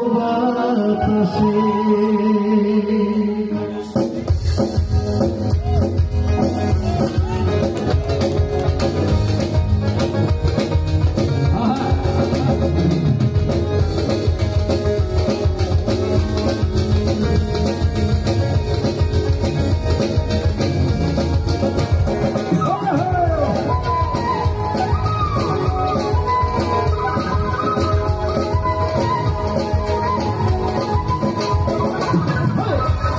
بات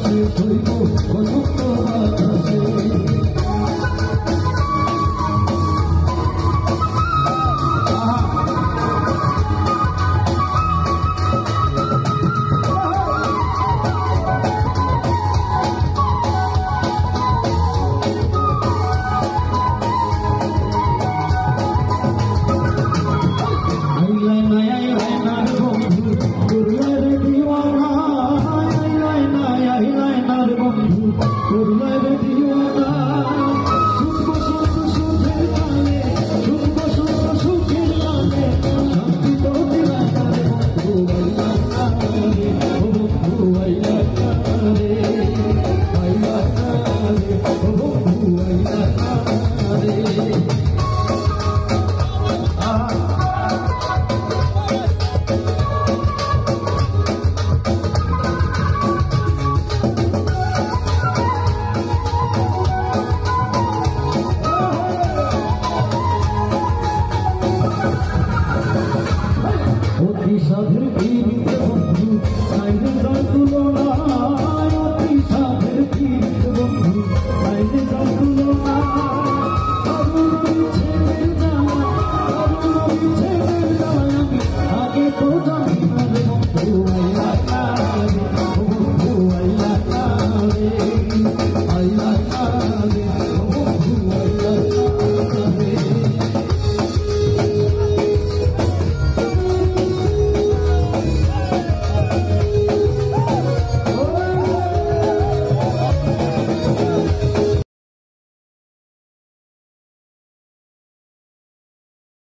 私という私と私。